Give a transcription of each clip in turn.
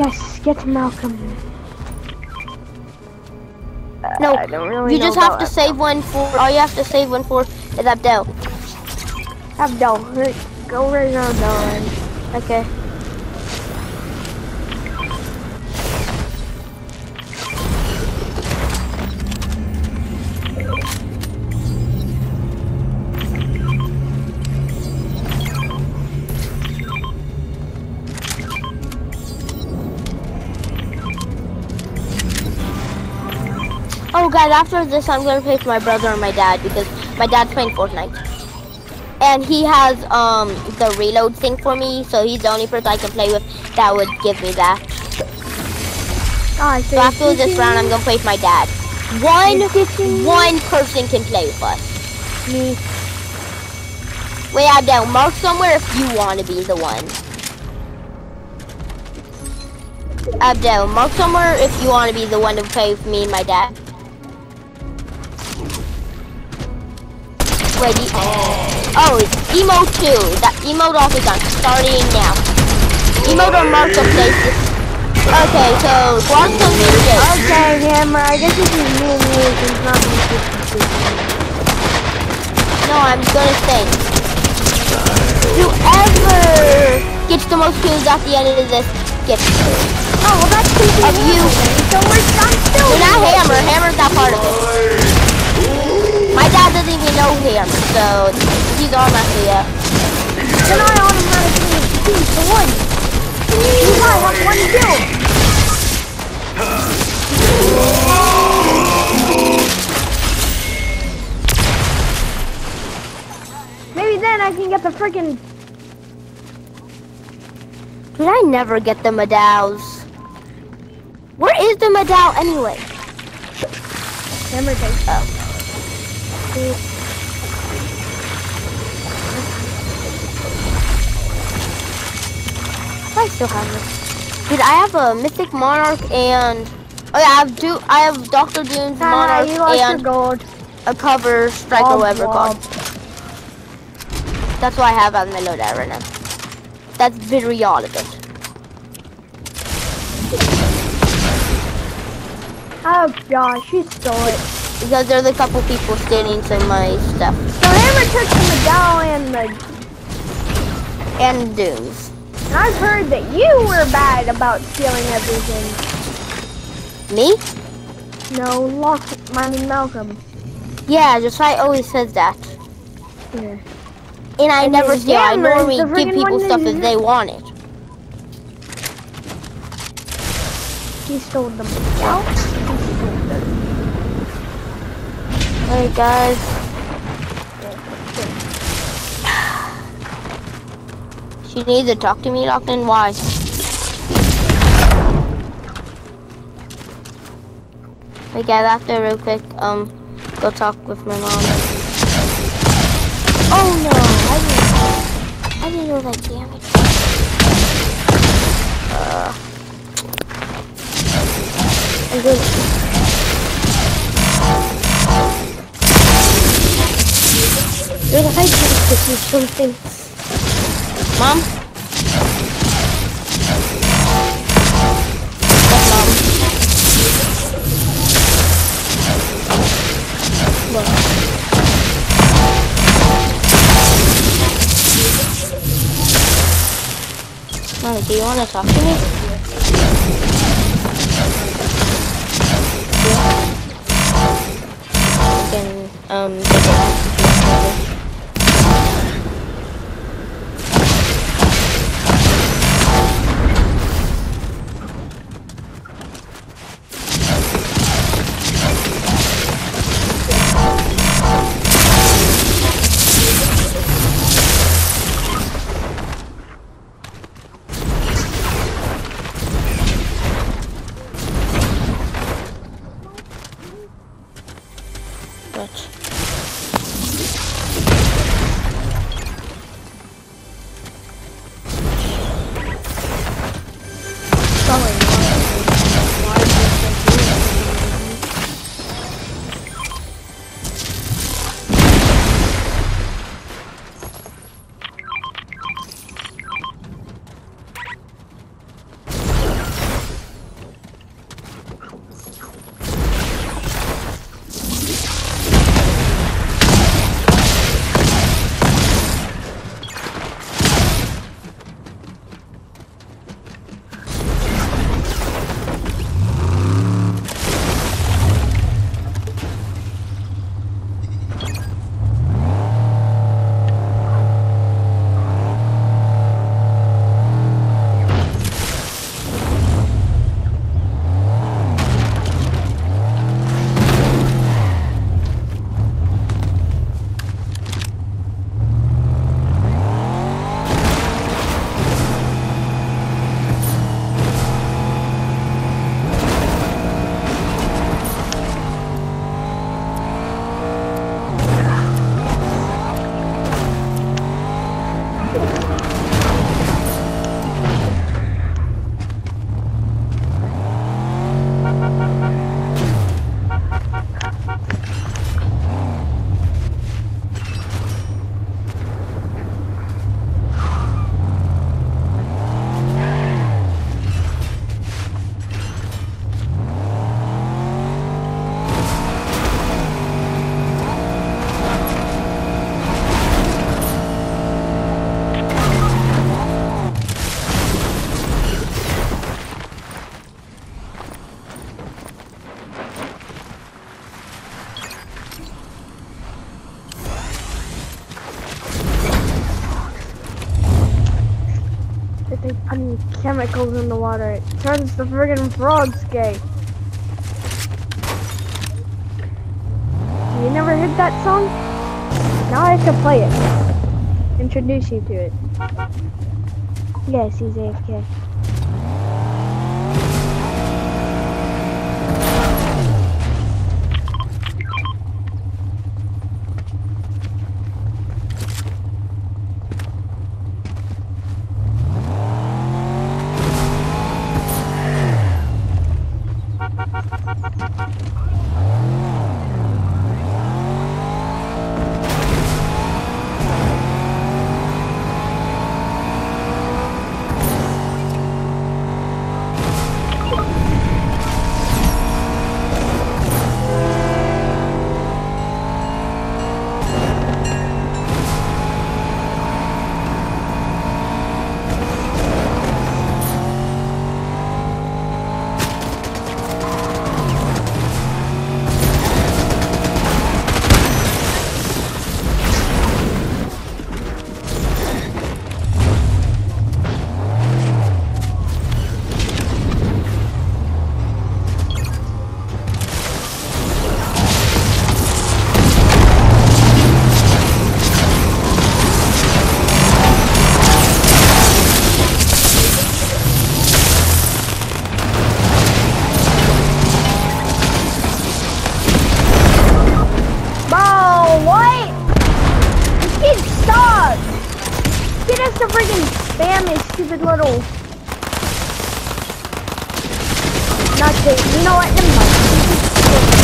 Yes, get Malcolm. No, really you just have about to save one for. All you have to save one for is Abdel. Abdel. Hurry, Go right now, Abdel. Okay. Guys, after this, I'm gonna play with my brother and my dad because my dad's playing Fortnite. And he has um the reload thing for me, so he's the only person I can play with that would give me that. Ah, So after this round, I'm gonna play with my dad. One, one person can play with us. Me. Wait, Abdel, mark somewhere if you want to be the one. Abdel, mark somewhere if you want to be the one to play with me and my dad. Wait, oh, emote 2. That emote off is on. Starting now. Emote or mark the places. Okay, so squad's gonna be. Okay, Hammer. I guess this is me and you. It's not me. No, I'm gonna say. Whoever gets the most kills at the end of this gets Oh, well, that's easy. of you. So we're I'm still. You're not Hammer. Hammer's not part of it. My dad doesn't even know him, so he's automatically up. Then I automatically choose the one. You might have one kill. Maybe then I can get the freaking. Did I never get the medals? Where is the medal anyway? Takes. Oh. I still have it. Dude, I have a Mythic Monarch and oh yeah, I have do I have Doctor Doom's Monarch and gold. a cover Strike Womp whatever called. That's what I have on my loadout right now. That's literally all of it. Oh gosh, she stole it. Because there's a couple people stealing some of my stuff. So Hammer took the medal and the. And Dooms. And I've heard that you were bad about stealing everything. Me? No, Lock, I mean Malcolm. Yeah, just I always says that. Yeah. And I And never steal. I normally give people stuff that if they want it. He stole the medal. He stole the. Alright guys. She needs to talk to me, Lockton. Why? Hey guys, after real quick, um, go talk with my mom. Oh no, I didn't, I didn't know that damage. Uh, I'm good. Wait, I just to see something. Mom? Yes, Mom. Mom, do you want to talk to me? Then, um, chemicals in the water. It turns the friggin' frogs gay. You never heard that song? Now I have to play it. Introduce you to it. Yes, he's AFK. To freaking spam his stupid little. Not Nothing. You know what? Never mind.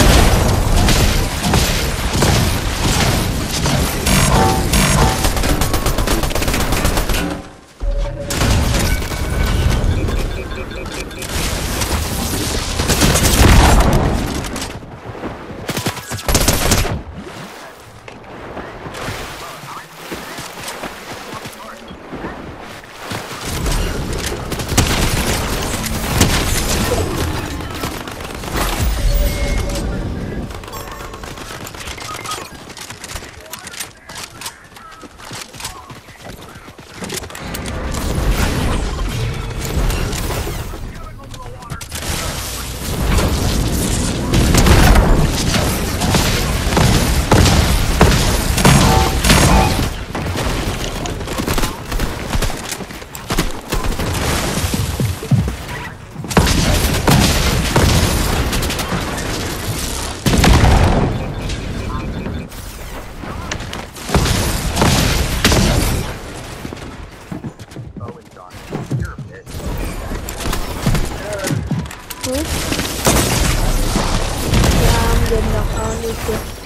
Здравствуйте.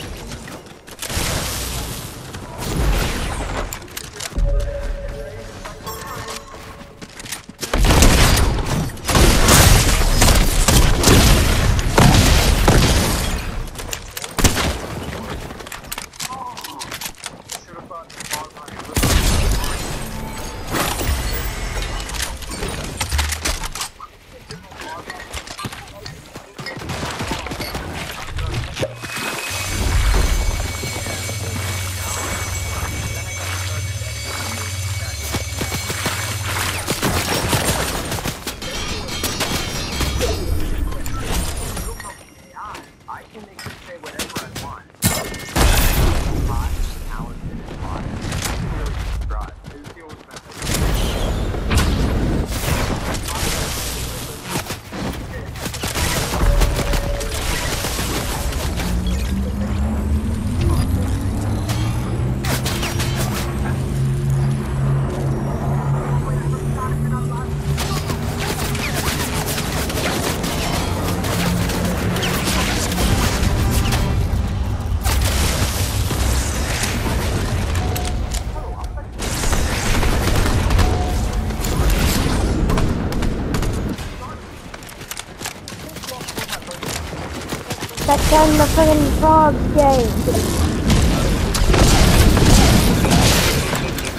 That done the friggin' frogs game.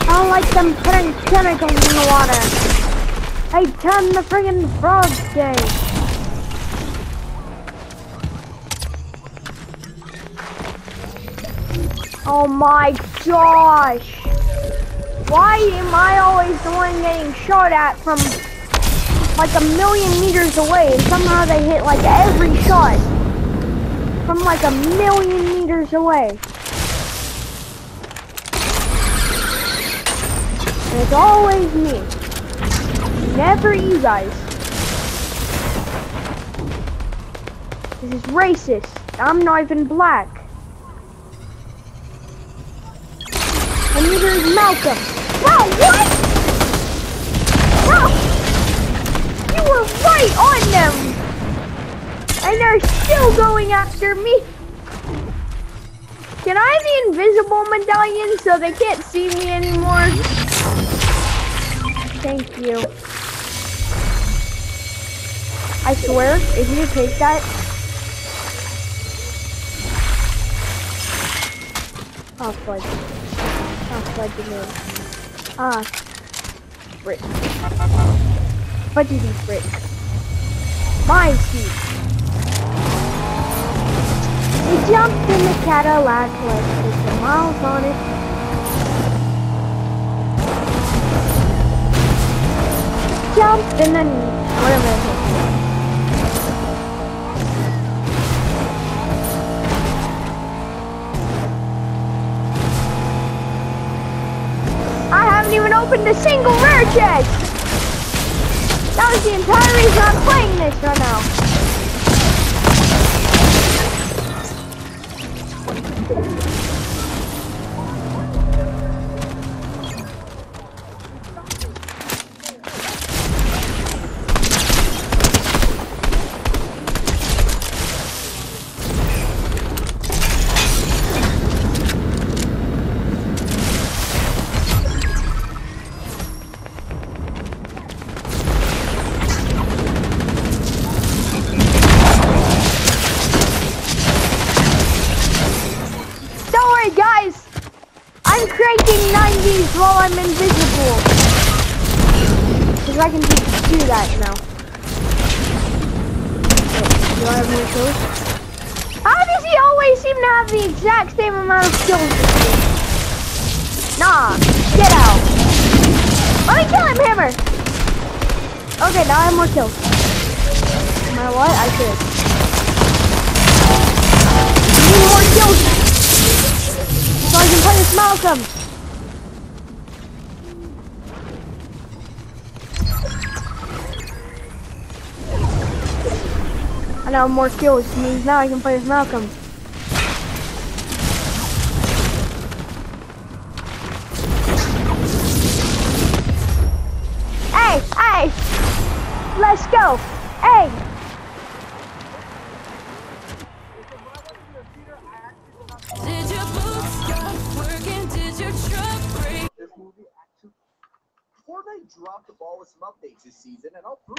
I don't like them putting chemicals in the water. I turned the friggin' frogs game. Oh my gosh. Why am I always the one getting shot at from like a million meters away, and somehow they hit like every shot from like a million meters away. And it's always me. Never you guys. This is racist. I'm not even black. And neither is Malcolm. Bro, what? Bro! You were right! And they're still going after me! Can I have the invisible medallion so they can't see me anymore? Thank you. I swear, if you take that... Oh, fudge. Oh, fudge again. Ah. Brick. Fudgy these bricks. My seat. We jumped in the Cadillac, put the miles on it. Jumped in the, whatever it is. I haven't even opened a single rare chest! That was the entire reason I'm playing this right now. Don't I'm invisible. Because I can just do that now. Wait, do I have more kills? How does he always seem to have the exact same amount of kills as me? Nah, get out. Let me kill him, Hammer! Okay, now I have more kills. Matter what, I should. Need more kills so I can play with Malcolm. I now have more kills, which means now I can play as Malcolm. Hey, hey! Let's go! Hey! Did your boots stop working? Did your truck break? This movie actually. Fortnite dropped the ball with some updates this season, and I'll prove